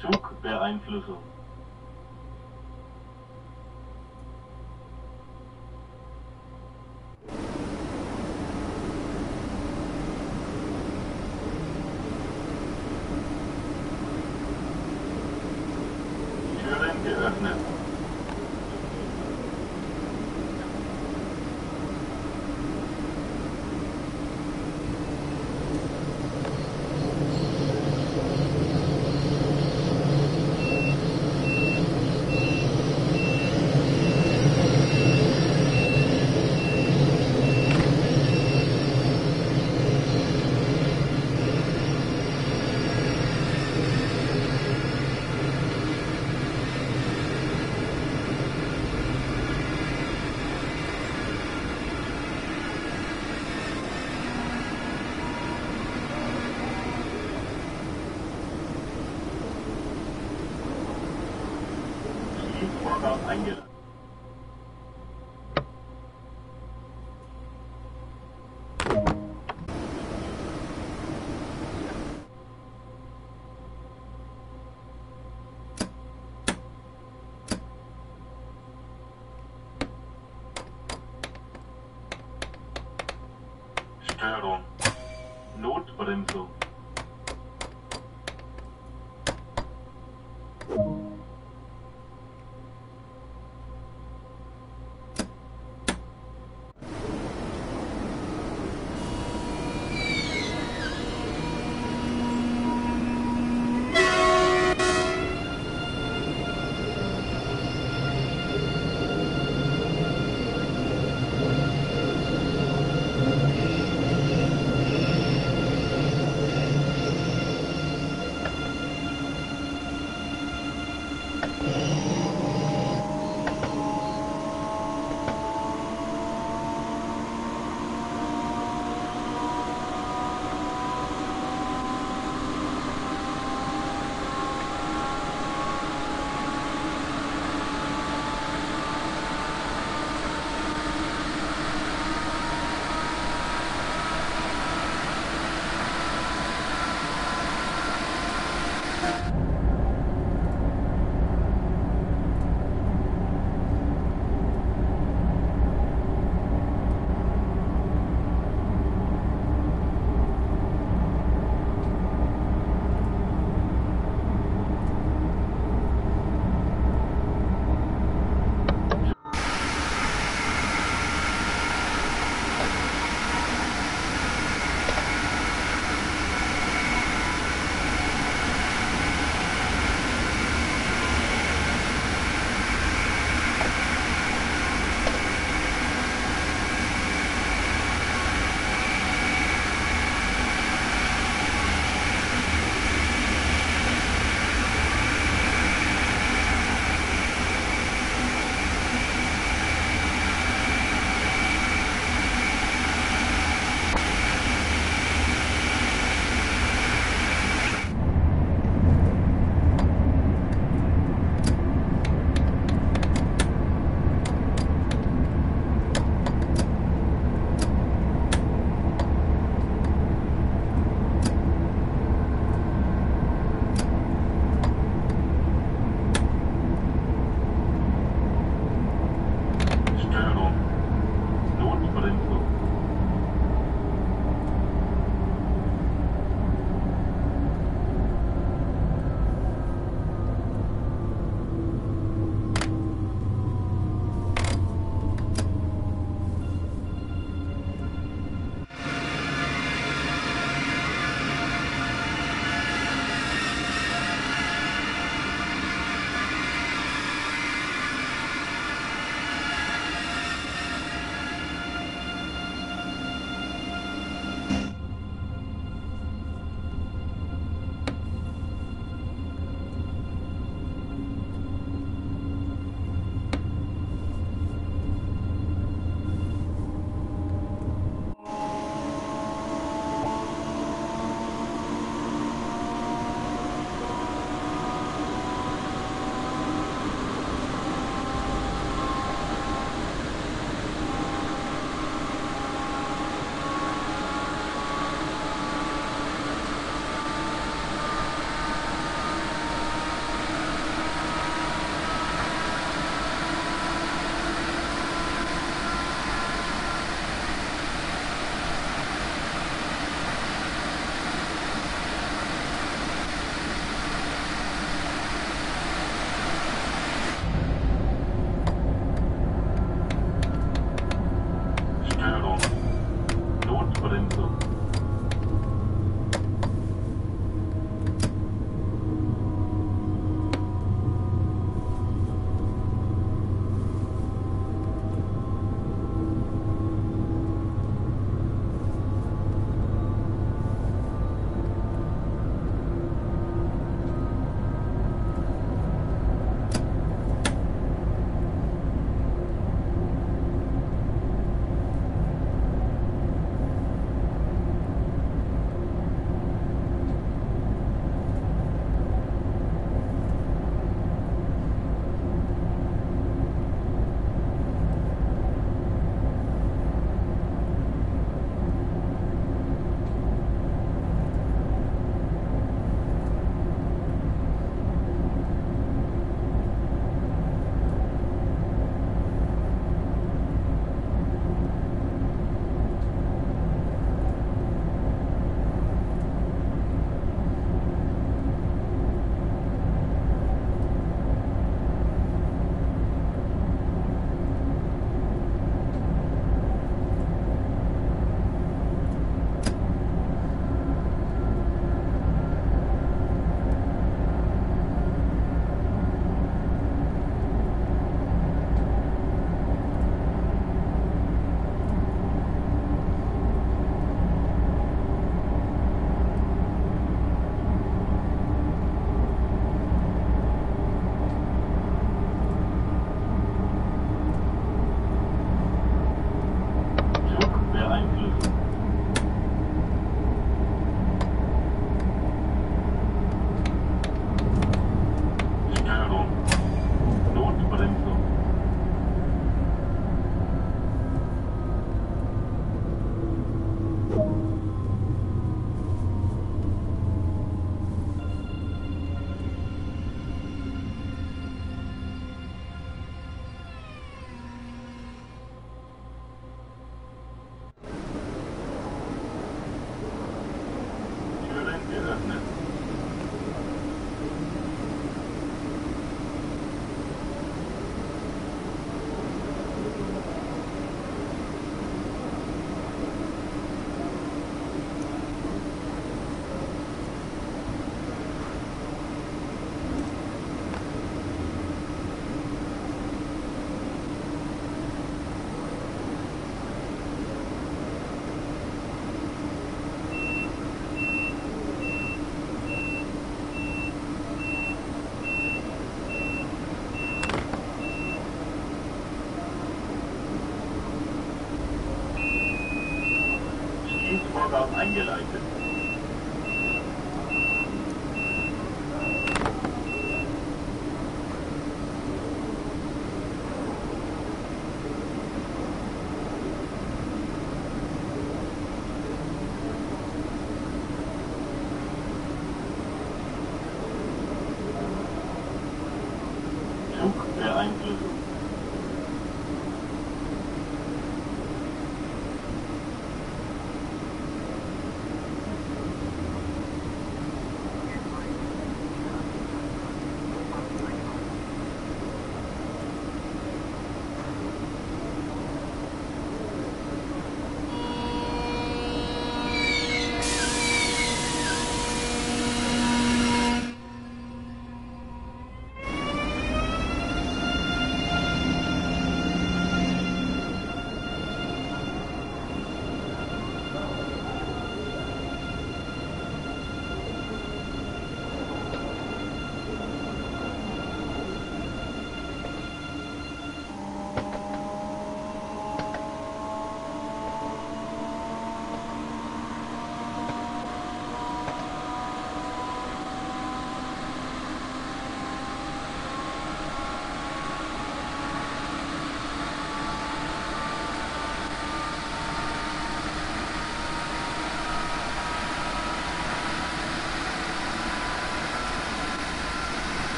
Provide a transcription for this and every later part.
Zugbeeinflussung eingeleitet.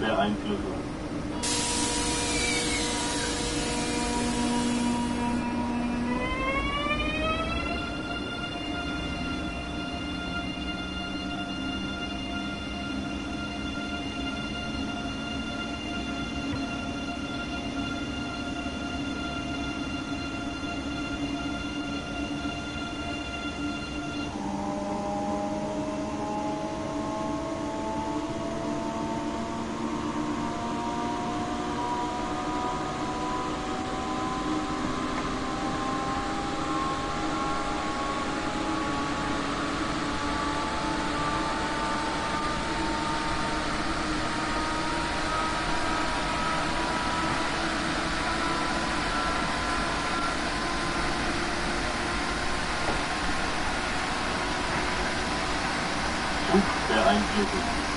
beeinflussen Beeinflussung. Zugbeeinflussung.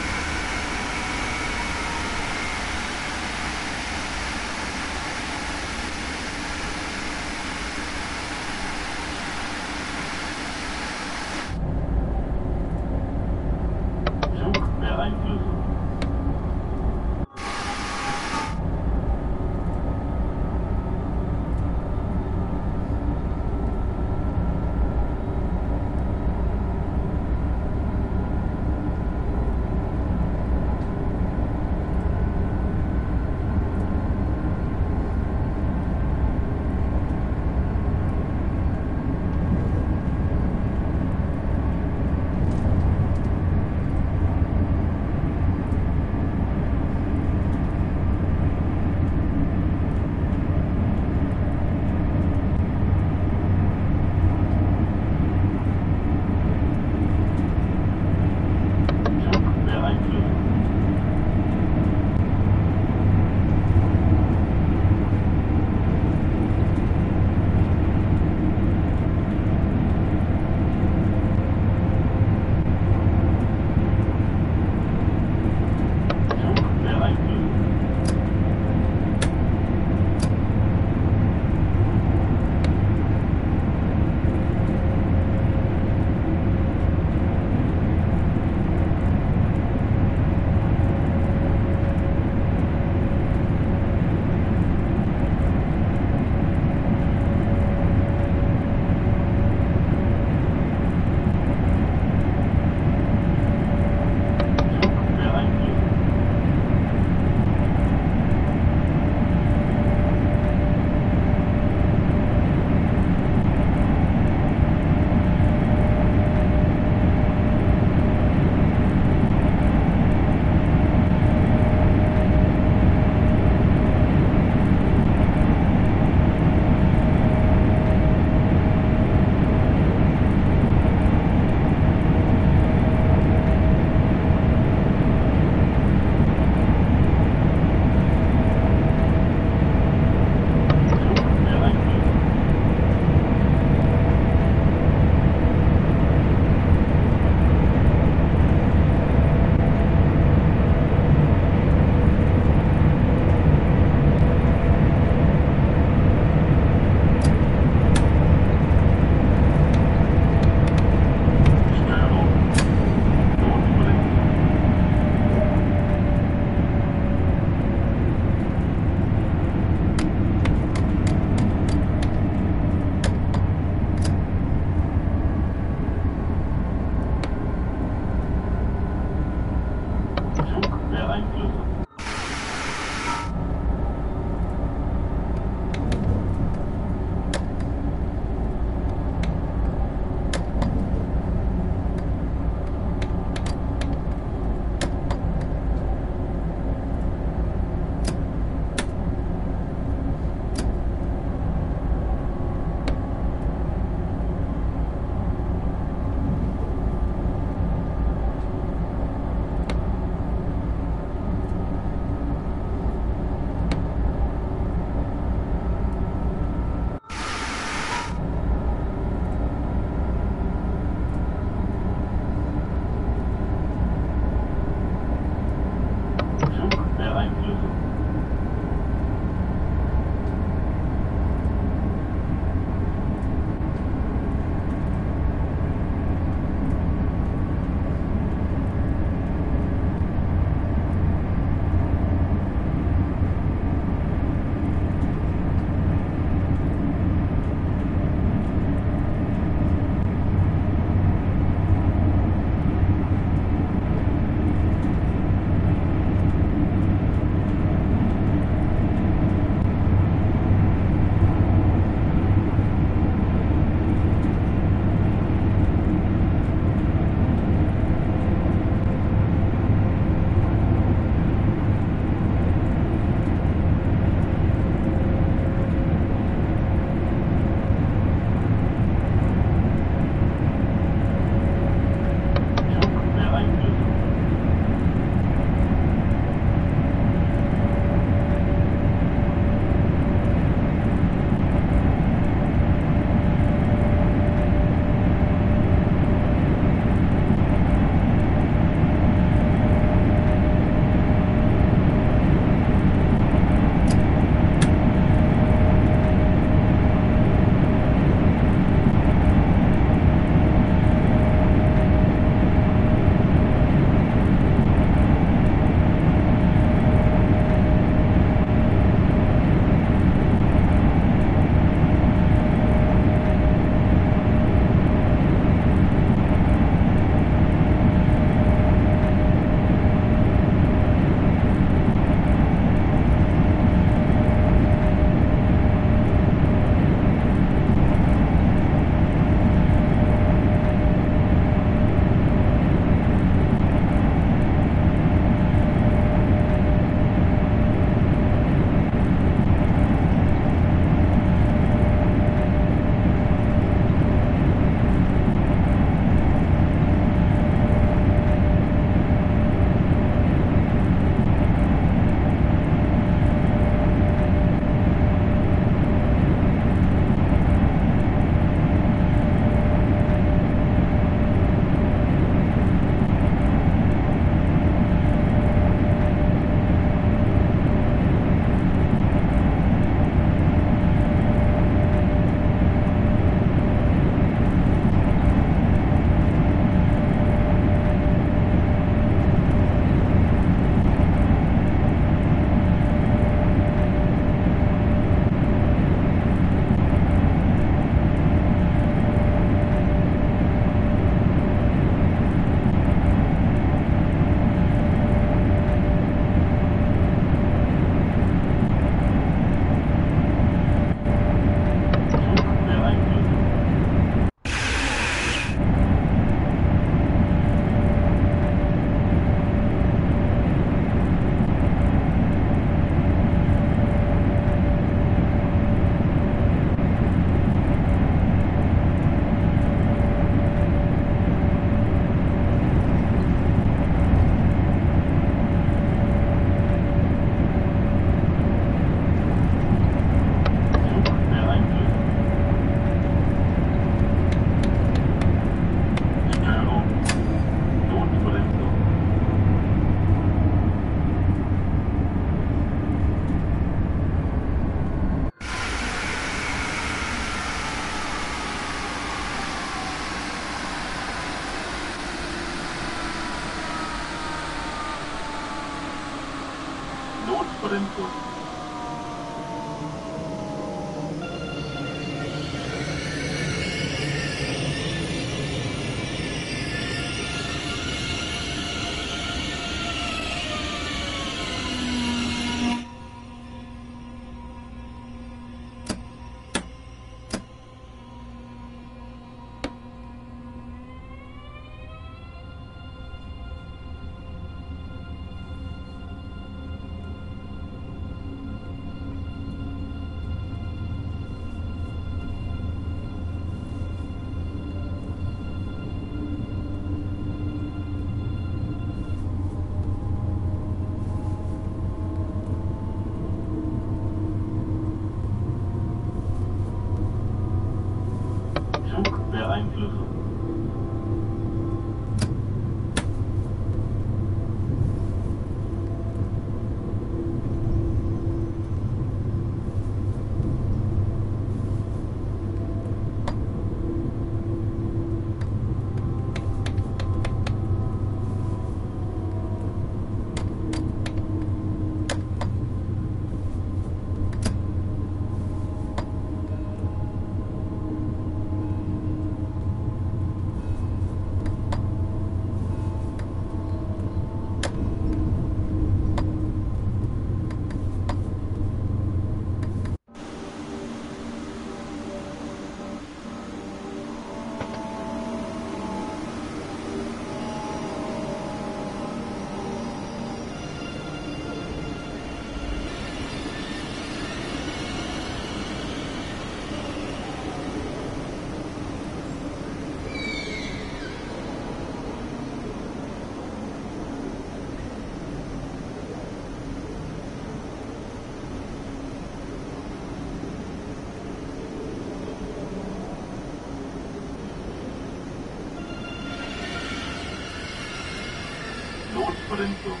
Notbremsung.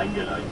Eingeleitet.